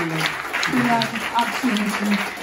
yeah absolutely.